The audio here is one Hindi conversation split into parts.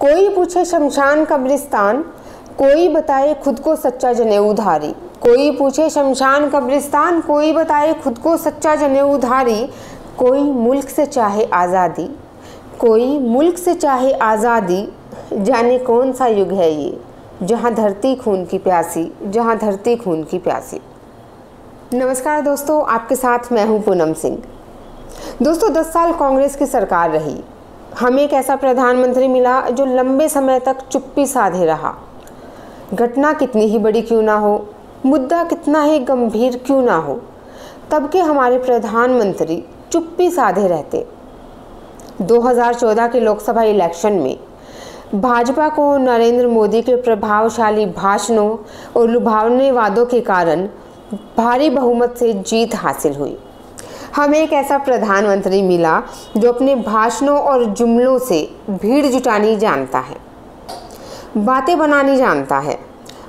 कोई पूछे शमशान कब्रिस्तान, कोई बताए खुद को सच्चा जनेऊधारी कोई पूछे शमशान कब्रिस्तान, कोई बताए खुद को सच्चा जनेऊधारी कोई मुल्क से चाहे आज़ादी, कोई मुल्क से चाहे आज़ादी, जाने कौन सा युग है ये, जहाँ धरती खून की प्यासी, जहाँ धरती खून की प्यासी। नमस्कार दोस्तों, आपके साथ मैं हूँ पूनम सिंह। दोस्तों 10 साल कांग्रेस की सरकार रही। हमें एक ऐसा प्रधानमंत्री मिला जो लंबे समय तक चुप्पी साधे रहा। घटना कितनी ही बड़ी क्यों ना हो, मुद्दा कितना ही गंभीर क्यों ना हो, तब के हमारे प्रधानमंत्री चुप्पी साधे रहते। 2014 के लोकसभा इलेक्शन में भाजपा को नरेंद्र मोदी के प्रभावशाली भाषणों और लुभावने वादों के कारण भारी बहुमत से जीत हासिल हुई। हमें एक ऐसा प्रधानमंत्री मिला जो अपने भाषणों और जुमलों से भीड़ जुटानी जानता है, बातें बनानी जानता है,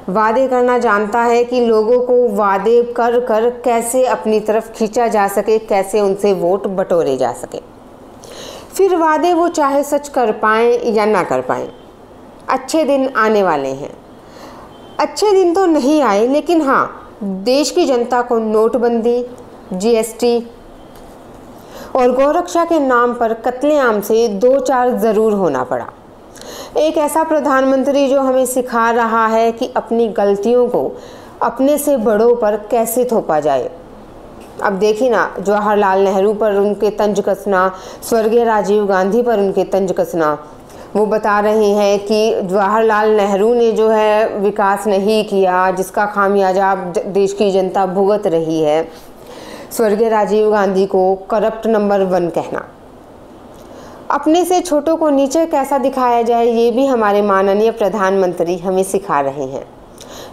वादे करना जानता है कि लोगों को वादे कर कर कैसे अपनी तरफ़ खींचा जा सके, कैसे उनसे वोट बटोरे जा सके। फिर वादे वो चाहे सच कर पाएँ या ना कर पाएँ, अच्छे दिन आने वाले हैं। अच्छे दिन तो नहीं आए, लेकिन हाँ देश की जनता को नोटबंदी, जीएसटी और गौरक्षा के नाम पर कत्लेआम से दो चार ज़रूर होना पड़ा। एक ऐसा प्रधानमंत्री जो हमें सिखा रहा है कि अपनी गलतियों को अपने से बड़ों पर कैसे थोपा जाए। अब देखिए ना, जवाहरलाल नेहरू पर उनके तंज कसना, स्वर्गीय राजीव गांधी पर उनके तंज कसना, वो बता रहे हैं कि जवाहरलाल नेहरू ने जो है विकास नहीं किया, जिसका खामियाजा देश की जनता भुगत रही है। स्वर्गीय राजीव गांधी को करप्ट नंबर वन कहना। अपने से छोटों को नीचे कैसा दिखाया जाए, ये भी हमारे माननीय प्रधानमंत्री हमें सिखा रहे हैं।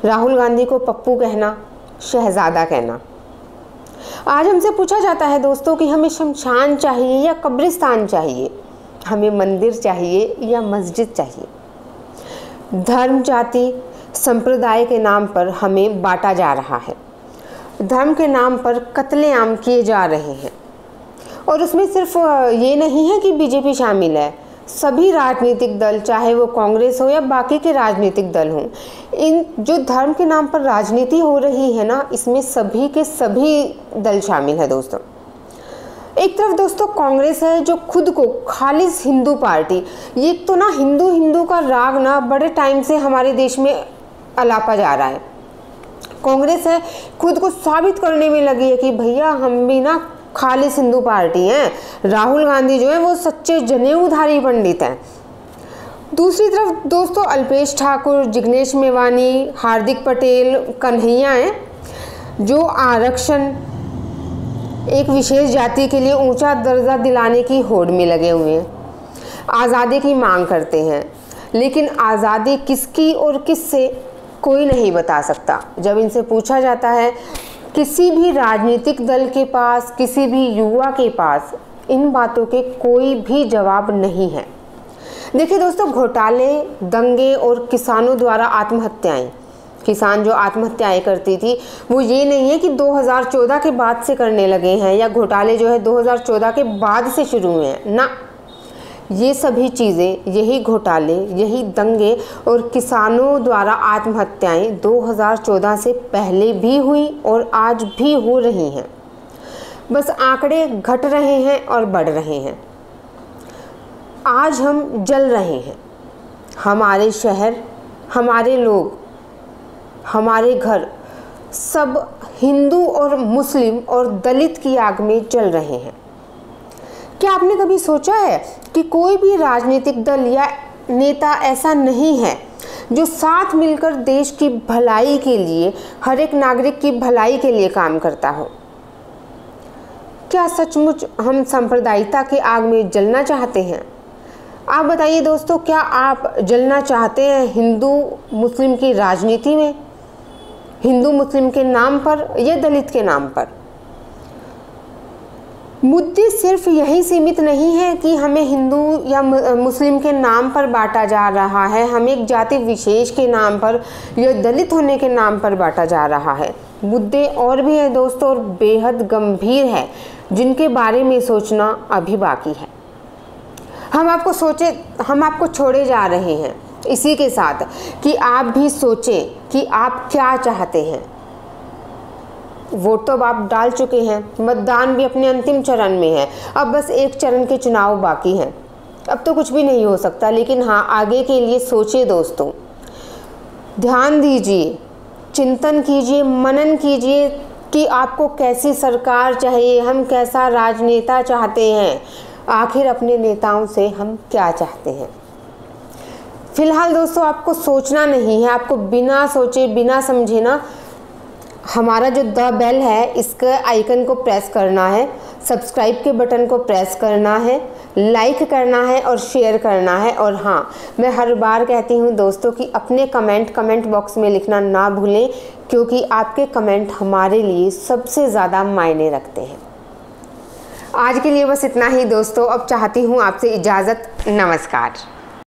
राहुल गांधी को पप्पू कहना, शहजादा कहना। आज हमसे पूछा जाता है दोस्तों कि हमें शमशान चाहिए या कब्रिस्तान चाहिए? हमें मंदिर चाहिए या मस्जिद चाहिए? धर्म, जाति, संप्रदाय के नाम पर हमें बांटा जा रहा है। धर्म के नाम पर कत्लेआम किए जा रहे हैं। और उसमें सिर्फ़ ये नहीं है कि बीजेपी शामिल है। सभी राजनीतिक दल, चाहे वो कांग्रेस हो या बाकी के राजनीतिक दल हों, इन जो धर्म के नाम पर राजनीति हो रही है ना, इसमें सभी के सभी दल शामिल है दोस्तों। एक तरफ़ दोस्तों कांग्रेस है जो खुद को खालिस हिंदू पार्टी, ये तो ना हिंदू हिंदू का राग ना बड़े टाइम से हमारे देश में अलापा जा रहा है। कांग्रेस है, खुद को साबित करने में लगी है कि भैया हम भी ना खालिस हिंदू पार्टी हैं। राहुल गांधी जो है, वो सच्चे जनेऊधारी पंडित हैं। दूसरी तरफ़ दोस्तों, अल्पेश ठाकुर, जिग्नेश मेवानी, हार्दिक पटेल, कन्हैया हैं, जो आरक्षण, एक विशेष जाति के लिए ऊँचा दर्जा दिलाने की होड़ में लगे हुए हैं। आज़ादी की मांग करते हैं। लेकिन आज़ादी किसकी और किससे? कोई नहीं बता सकता। जब इनसे पूछा जाता है, किसी भी राजनीतिक दल के पास, किसी भी युवा के पास, इन बातों के कोई भी जवाब नहीं है। देखिए दोस्तों, घोटाले, दंगे और किसानों द्वारा आत्महत्याएँ। किसान जो आत्महत्याएँ करती थी, वो ये नहीं है कि 2014 के बाद से करने लगे हैं या घोटाले जो है 2014 के बाद से शुरू हुए हैं। ना ये सभी चीज़ें, यही घोटाले, यही दंगे और किसानों द्वारा आत्महत्याएँ 2014 से पहले भी हुई और आज भी हो रही हैं। बस आंकड़े घट रहे हैं और बढ़ रहे हैं। आज हम जल रहे हैं। हमारे शहर, हमारे लोग, हमारे घर, सब हिंदू और मुस्लिम और दलित की आग में जल रहे हैं। क्या आपने कभी सोचा है कि कोई भी राजनीतिक दल या नेता ऐसा नहीं है जो साथ मिलकर देश की भलाई के लिए, हर एक नागरिक की भलाई के लिए काम करता हो। क्या सचमुच हम सांप्रदायिकता के आग में जलना चाहते हैं? आप बताइए दोस्तों, क्या आप जलना चाहते हैं हिंदू, मुस्लिम की राजनीति में? हिंदू, मुस्लिम के नाम पर या दलित के नाम पर? मुद्दे सिर्फ़ यही सीमित नहीं है कि हमें हिंदू या मुस्लिम के नाम पर बांटा जा रहा है। हमें एक जाति विशेष के नाम पर, या दलित होने के नाम पर बांटा जा रहा है। मुद्दे और भी हैं दोस्तों, और बेहद गंभीर है, जिनके बारे में सोचना अभी बाकी है। हम आपको सोचे, हम आपको छोड़े जा रहे हैं, इसी के साथ कि आप भी सोचें कि आप क्या चाहते हैं। वोट तो अब आप डाल चुके हैं। मतदान भी अपने अंतिम चरण में है। अब बस एक चरण के चुनाव बाकी हैं। अब तो कुछ भी नहीं हो सकता, लेकिन हाँ आगे के लिए सोचिए दोस्तों। ध्यान दीजिए, चिंतन कीजिए, मनन कीजिए कि आपको कैसी सरकार चाहिए, हम कैसा राजनेता चाहते हैं, आखिर अपने नेताओं से हम क्या चाहते हैं। फ़िलहाल दोस्तों, आपको सोचना नहीं है, आपको बिना सोचे, बिना समझे ना हमारा जो द बेल है, इसका आइकन को प्रेस करना है, सब्सक्राइब के बटन को प्रेस करना है, लाइक करना है और शेयर करना है। और हाँ मैं हर बार कहती हूँ दोस्तों कि अपने कमेंट कमेंट बॉक्स में लिखना ना भूलें, क्योंकि आपके कमेंट हमारे लिए सबसे ज़्यादा मायने रखते हैं। आज के लिए बस इतना ही दोस्तों, अब चाहती हूँ आपसे इजाज़त। नमस्कार।